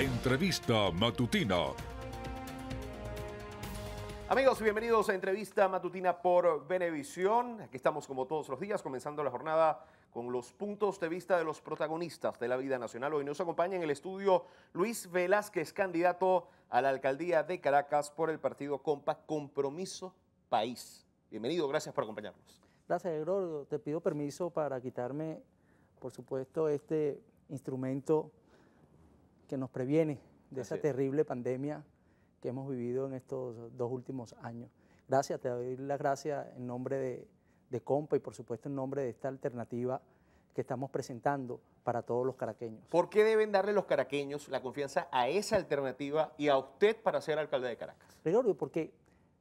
Entrevista matutina. Amigos, bienvenidos a Entrevista Matutina por Venevisión. Aquí estamos como todos los días, comenzando la jornada con los puntos de vista de los protagonistas de la vida nacional. Hoy nos acompaña en el estudio Luis Velázquez, candidato a la alcaldía de Caracas por el partido Compa Compromiso País. Bienvenido, gracias por acompañarnos. Gracias, Gregorio. Te pido permiso para quitarme, por supuesto, este instrumento que nos previene de esa terrible pandemia que hemos vivido en estos dos últimos años. Gracias, te doy las gracias en nombre de, de Compa y por supuesto en nombre de esta alternativa que estamos presentando para todos los caraqueños. ¿Por qué deben darle los caraqueños la confianza a esa alternativa y a usted para ser alcalde de Caracas? Gregorio, porque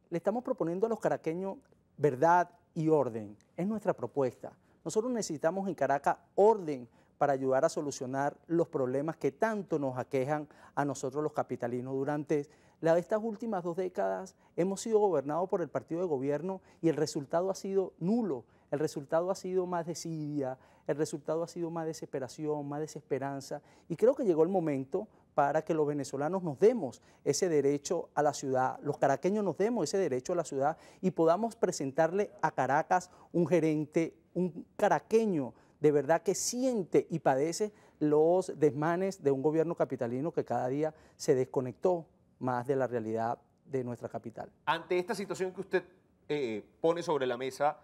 le estamos proponiendo a los caraqueños verdad y orden. Es nuestra propuesta. Nosotros necesitamos en Caracas orden para ayudar a solucionar los problemas que tanto nos aquejan a nosotros los capitalinos. Durante la, estas últimas dos décadas hemos sido gobernados por el partido de gobierno y el resultado ha sido nulo. El resultado ha sido más desidia, el resultado ha sido más desesperación, más desesperanza. Y creo que llegó el momento para que los venezolanos nos demos ese derecho a la ciudad, los caraqueños nos demos ese derecho a la ciudad y podamos presentarle a Caracas un gerente, un caraqueño de verdad que siente y padece los desmanes de un gobierno capitalino que cada día se desconectó más de la realidad de nuestra capital. Ante esta situación que usted eh, pone sobre la mesa,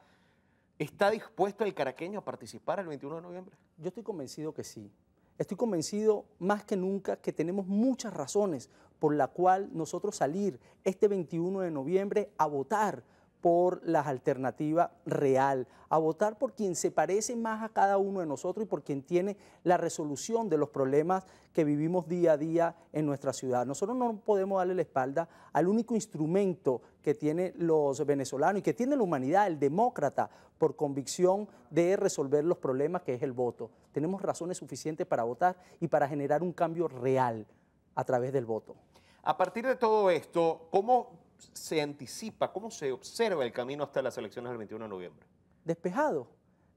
¿está dispuesto el caraqueño a participar el 21 de noviembre? Yo estoy convencido que sí. Estoy convencido más que nunca que tenemos muchas razones por la cual nosotros salir este 21 de noviembre a votar por la alternativa real, a votar por quien se parece más a cada uno de nosotros y por quien tiene la resolución de los problemas que vivimos día a día en nuestra ciudad. Nosotros no podemos darle la espalda al único instrumento que tienen los venezolanos y que tiene la humanidad, el demócrata, por convicción de resolver los problemas que es el voto. Tenemos razones suficientes para votar y para generar un cambio real a través del voto. A partir de todo esto, ¿cómo se anticipa, cómo se observa el camino hasta las elecciones del 21 de noviembre? Despejado,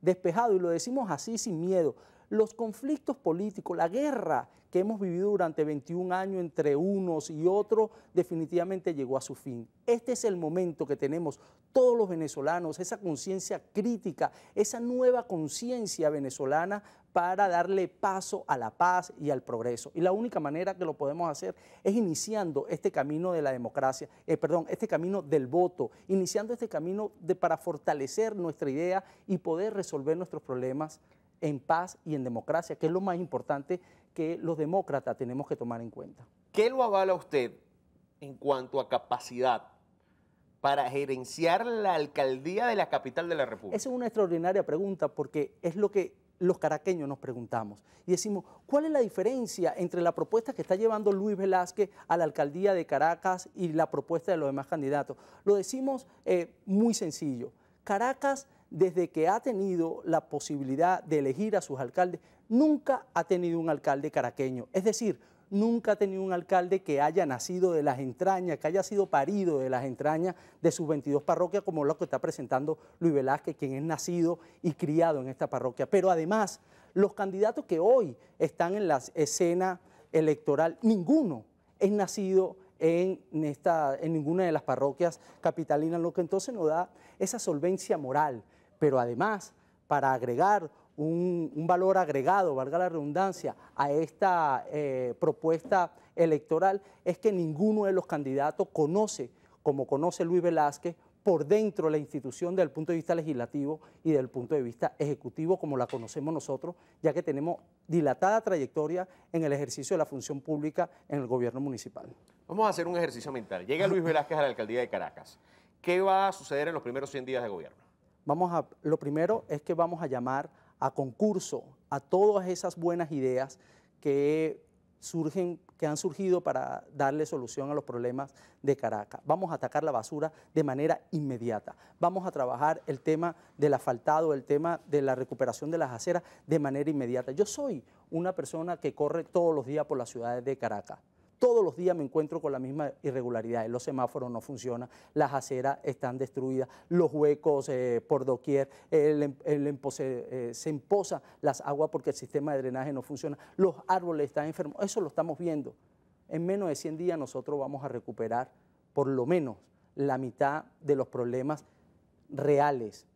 despejado, y lo decimos así sin miedo. Los conflictos políticos, la guerra que hemos vivido durante 21 años entre unos y otros, definitivamente llegó a su fin. Este es el momento que tenemos todos los venezolanos, esa conciencia crítica, esa nueva conciencia venezolana para darle paso a la paz y al progreso. Y la única manera que lo podemos hacer es iniciando este camino de la democracia, eh, perdón, este camino del voto, iniciando este camino para fortalecer nuestra idea y poder resolver nuestros problemas en paz y en democracia, que es lo más importante que los demócratas tenemos que tomar en cuenta. ¿Qué lo avala usted en cuanto a capacidad para gerenciar la alcaldía de la capital de la República? Esa es una extraordinaria pregunta porque es lo que los caraqueños nos preguntamos y decimos, ¿cuál es la diferencia entre la propuesta que está llevando Luis Velázquez a la alcaldía de Caracas y la propuesta de los demás candidatos? Lo decimos eh, muy sencillo. Caracas, desde que ha tenido la posibilidad de elegir a sus alcaldes, nunca ha tenido un alcalde caraqueño. Es decir, nunca ha tenido un alcalde que haya nacido de las entrañas, que haya sido parido de las entrañas de sus 22 parroquias, como lo que está presentando Luis Velázquez, quien es nacido y criado en esta parroquia. Pero además, los candidatos que hoy están en la escena electoral, ninguno es nacido en, en ninguna de las parroquias capitalinas, lo que entonces nos da esa solvencia moral. Pero además, para agregar un, valor agregado, valga la redundancia, a esta eh, propuesta electoral es que ninguno de los candidatos conoce, como conoce Luis Velázquez, por dentro de la institución desde el punto de vista legislativo y desde el punto de vista ejecutivo como la conocemos nosotros, ya que tenemos dilatada trayectoria en el ejercicio de la función pública en el gobierno municipal. Vamos a hacer un ejercicio mental. Llega Luis Velázquez a la alcaldía de Caracas. ¿Qué va a suceder en los primeros 100 días de gobierno? Vamos a, lo primero es que vamos a llamar a concurso a todas esas buenas ideas que surgen, que han surgido para darle solución a los problemas de Caracas. Vamos a atacar la basura de manera inmediata. Vamos a trabajar el tema del asfaltado, el tema de la recuperación de las aceras de manera inmediata. Yo soy una persona que corre todos los días por las ciudades de Caracas. Todos los días me encuentro con la misma irregularidad. Los semáforos no funcionan, las aceras están destruidas, los huecos eh, por doquier, eh, se emposa las aguas porque el sistema de drenaje no funciona, los árboles están enfermos. Eso lo estamos viendo. en menos de 100 días nosotros vamos a recuperar por lo menos la mitad de los problemas reales,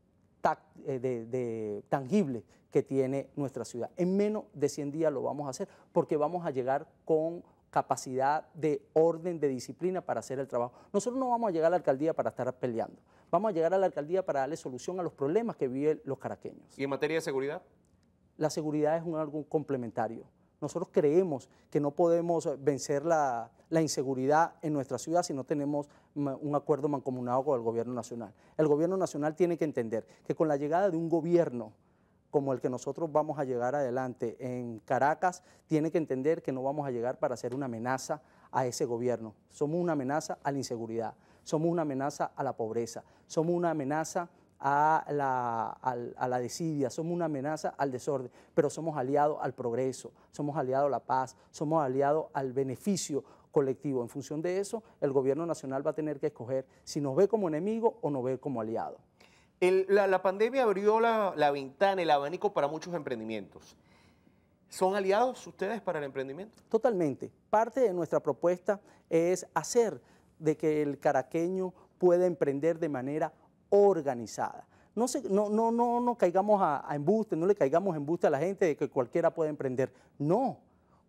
eh, tangibles que tiene nuestra ciudad. En menos de 100 días lo vamos a hacer porque vamos a llegar con capacidad de orden, de disciplina para hacer el trabajo. Nosotros no vamos a llegar a la alcaldía para estar peleando, vamos a llegar a la alcaldía para darle solución a los problemas que viven los caraqueños. ¿Y en materia de seguridad? La seguridad es un algo complementario. Nosotros creemos que no podemos vencer la, inseguridad en nuestra ciudad si no tenemos un acuerdo mancomunado con el gobierno nacional. El gobierno nacional tiene que entender que con la llegada de un gobierno como el que nosotros vamos a llegar adelante. En Caracas, tiene que entender que no vamos a llegar para ser una amenaza a ese gobierno. Somos una amenaza a la inseguridad, somos una amenaza a la pobreza, somos una amenaza a la, desidia, somos una amenaza al desorden, pero somos aliados al progreso, somos aliados a la paz, somos aliados al beneficio colectivo. En función de eso, el gobierno nacional va a tener que escoger si nos ve como enemigo o nos ve como aliado. La, pandemia abrió la, ventana, el abanico para muchos emprendimientos. ¿Son aliados ustedes para el emprendimiento? Totalmente. Parte de nuestra propuesta es hacer de que el caraqueño pueda emprender de manera organizada. No caigamos a, embuste, no le caigamos embuste a la gente de que cualquiera puede emprender. No,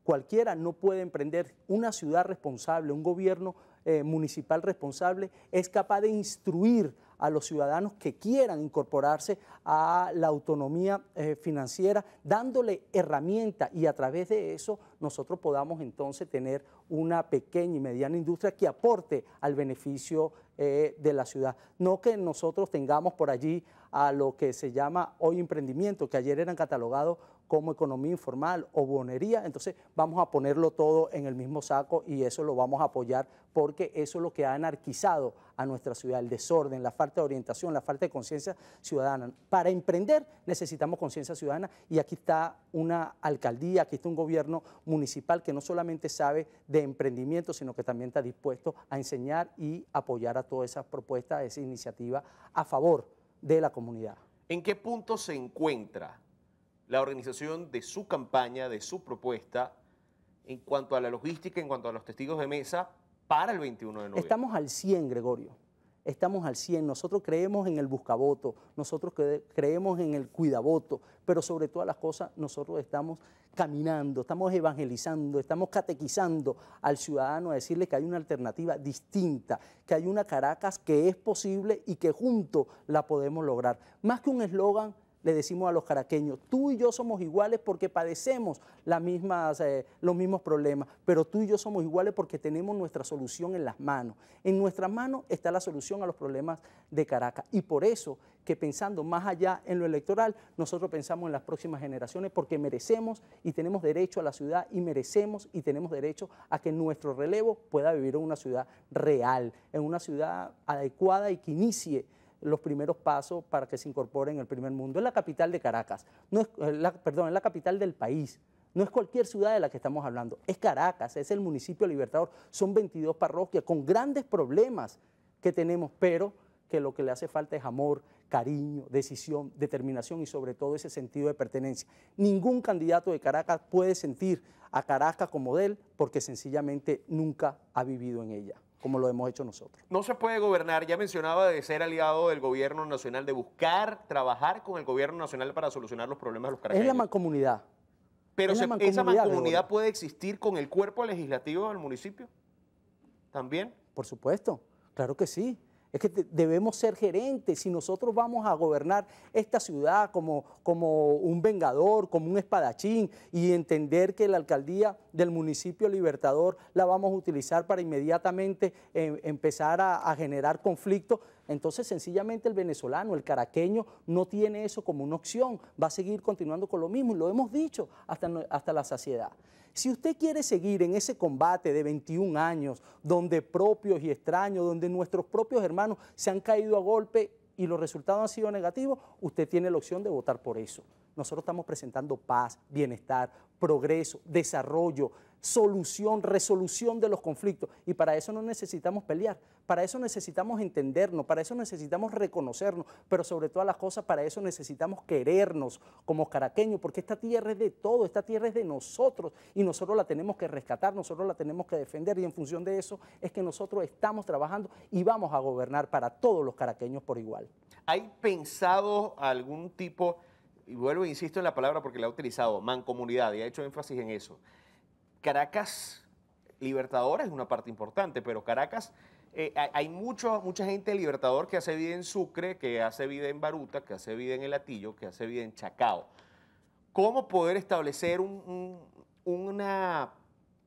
cualquiera no puede emprender. Una ciudad responsable, un gobierno eh, municipal responsable es capaz de instruir a los ciudadanos que quieran incorporarse a la autonomía eh, financiera, dándole herramientas y a través de eso nosotros podamos entonces tener una pequeña y mediana industria que aporte al beneficio eh, de la ciudad. No que nosotros tengamos por allí a lo que se llama hoy emprendimiento, que ayer eran catalogados como economía informal o bonería, entonces vamos a ponerlo todo en el mismo saco y eso lo vamos a apoyar porque eso es lo que ha anarquizado a nuestra ciudad, el desorden, la falta de orientación, la falta de conciencia ciudadana. Para emprender necesitamos conciencia ciudadana y aquí está una alcaldía, aquí está un gobierno municipal que no solamente sabe de emprendimiento, sino que también está dispuesto a enseñar y apoyar a todas esas propuestas, esa iniciativa a favor de la comunidad. ¿En qué punto se encuentra la organización de su campaña, de su propuesta, en cuanto a la logística, en cuanto a los testigos de mesa para el 21 de noviembre? Estamos al 100, Gregorio. Estamos al 100. Nosotros creemos en el buscavoto, nosotros creemos en el cuidavoto, pero sobre todas las cosas nosotros estamos caminando, estamos evangelizando, estamos catequizando al ciudadano a decirle que hay una alternativa distinta, que hay una Caracas que es posible y que juntos la podemos lograr. Más que un eslogan, le decimos a los caraqueños, tú y yo somos iguales porque padecemos las mismas, eh, los mismos problemas, pero tú y yo somos iguales porque tenemos nuestra solución en las manos. En nuestras manos está la solución a los problemas de Caracas. Y por eso que pensando más allá en lo electoral, nosotros pensamos en las próximas generaciones porque merecemos y tenemos derecho a la ciudad y merecemos y tenemos derecho a que nuestro relevo pueda vivir en una ciudad real, en una ciudad adecuada y que inicie los primeros pasos para que se incorpore en el primer mundo. Es la capital de Caracas, no es, la, perdón, es la capital del país. No es cualquier ciudad de la que estamos hablando, es Caracas, es el municipio libertador. Son 22 parroquias con grandes problemas que tenemos, pero que lo que le hace falta es amor, cariño, decisión, determinación y sobre todo ese sentido de pertenencia. Ningún candidato de Caracas puede sentir a Caracas como de él porque sencillamente nunca ha vivido en ella como lo hemos hecho nosotros. No se puede gobernar, ya mencionaba de ser aliado del gobierno nacional, de buscar, trabajar con el gobierno nacional para solucionar los problemas de los caraqueños. Es la mancomunidad. Pero esa mancomunidad puede existir con el cuerpo legislativo del municipio también. Por supuesto, claro que sí. Es que debemos ser gerentes. Si nosotros vamos a gobernar esta ciudad como, como un vengador, como un espadachín, y entender que la alcaldía del municipio Libertador la vamos a utilizar para inmediatamente eh, empezar a, generar conflicto, entonces sencillamente el venezolano, el caraqueño, no tiene eso como una opción. Va a seguir continuando con lo mismo y lo hemos dicho hasta, hasta la saciedad. Si usted quiere seguir en ese combate de 21 años, donde propios y extraños, donde nuestros propios hermanos se han caído a golpe y los resultados han sido negativos, usted tiene la opción de votar por eso. Nosotros estamos presentando paz, bienestar, progreso, desarrollo, solución, resolución de los conflictos. Y para eso no necesitamos pelear, para eso necesitamos entendernos, para eso necesitamos reconocernos, pero sobre todas las cosas, para eso necesitamos querernos como caraqueños, porque esta tierra es de todo, esta tierra es de nosotros y nosotros la tenemos que rescatar, nosotros la tenemos que defender y en función de eso es que nosotros estamos trabajando y vamos a gobernar para todos los caraqueños por igual. ¿Hay pensado algún tipo, y vuelvo e insisto en la palabra porque la he utilizado, mancomunidad, y ha hecho énfasis en eso? Caracas Libertadora es una parte importante, pero Caracas eh, hay mucho, mucha gente Libertador que hace vida en Sucre, que hace vida en Baruta, que hace vida en El Atillo, que hace vida en Chacao. ¿Cómo poder establecer un, una,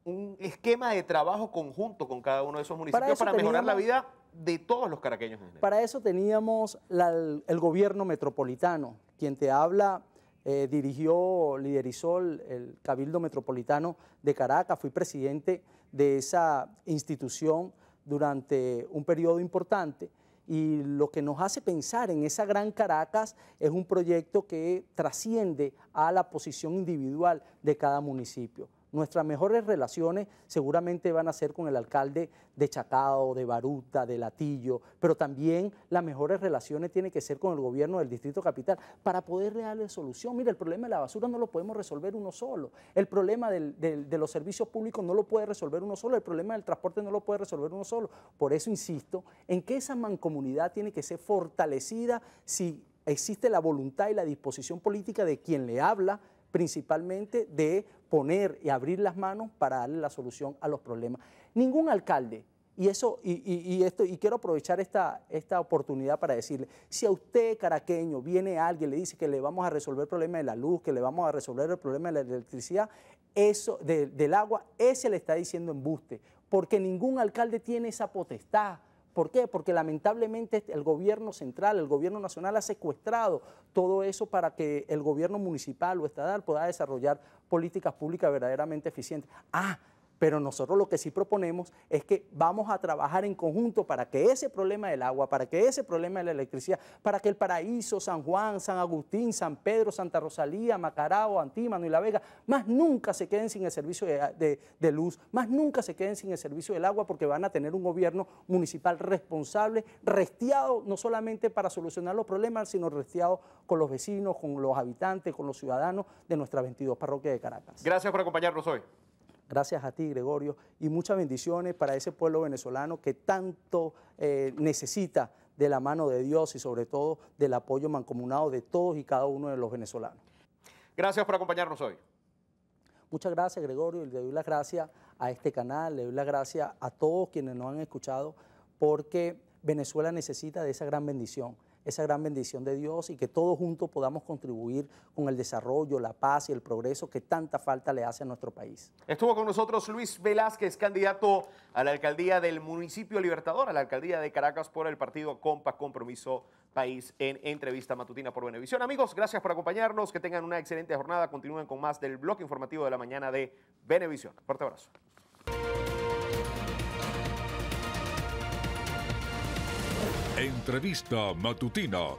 un esquema de trabajo conjunto con cada uno de esos municipios para, mejorar la vida de todos los caraqueños? Para eso teníamos el gobierno metropolitano, quien te habla eh, dirigió, liderizó el, Cabildo Metropolitano de Caracas, fui presidente de esa institución durante un periodo importante y lo que nos hace pensar en esa gran Caracas es un proyecto que trasciende a la posición individual de cada municipio. Nuestras mejores relaciones seguramente van a ser con el alcalde de Chacao, de Baruta, de Latillo, pero también las mejores relaciones tienen que ser con el gobierno del Distrito Capital para poder darle solución. Mira, el problema de la basura no lo podemos resolver uno solo. El problema de los servicios públicos no lo puede resolver uno solo. El problema del transporte no lo puede resolver uno solo. Por eso insisto en que esa mancomunidad tiene que ser fortalecida si existe la voluntad y la disposición política de quien le habla, principalmente de poner y abrir las manos para darle la solución a los problemas. Ningún alcalde, y eso, y, esto, y quiero aprovechar esta, esta oportunidad para decirle, si a usted, caraqueño, viene alguien, le dice que le vamos a resolver el problema de la luz, que le vamos a resolver el problema de la electricidad, eso, del agua, ese le está diciendo embuste, porque ningún alcalde tiene esa potestad. ¿Por qué? Porque lamentablemente el gobierno central, el gobierno nacional ha secuestrado todo eso para que el gobierno municipal o estatal pueda desarrollar políticas públicas verdaderamente eficientes. Ah, pero nosotros lo que sí proponemos es que vamos a trabajar en conjunto para que ese problema del agua, para que ese problema de la electricidad, para que el Paraíso, San Juan, San Agustín, San Pedro, Santa Rosalía, Macarao, Antímano y La Vega, más nunca se queden sin el servicio de, de luz, más nunca se queden sin el servicio del agua porque van a tener un gobierno municipal responsable, restiado no solamente para solucionar los problemas, sino restiado con los vecinos, con los habitantes, con los ciudadanos de nuestra 22 parroquia de Caracas. Gracias por acompañarnos hoy. Gracias a ti, Gregorio, y muchas bendiciones para ese pueblo venezolano que tanto eh, necesita de la mano de Dios y sobre todo del apoyo mancomunado de todos y cada uno de los venezolanos. Gracias por acompañarnos hoy. Muchas gracias, Gregorio, y le doy las gracias a este canal, le doy las gracias a todos quienes nos han escuchado, porque Venezuela necesita de esa gran bendición esa gran bendición de Dios y que todos juntos podamos contribuir con el desarrollo, la paz y el progreso que tanta falta le hace a nuestro país. Estuvo con nosotros Luis Velázquez, candidato a la alcaldía del municipio Libertador, a la alcaldía de Caracas por el partido Compa Compromiso País en entrevista matutina por Benevisión. Amigos, gracias por acompañarnos, que tengan una excelente jornada, continúen con más del bloque informativo de la mañana de Benevisión. Fuerte abrazo. Entrevista matutina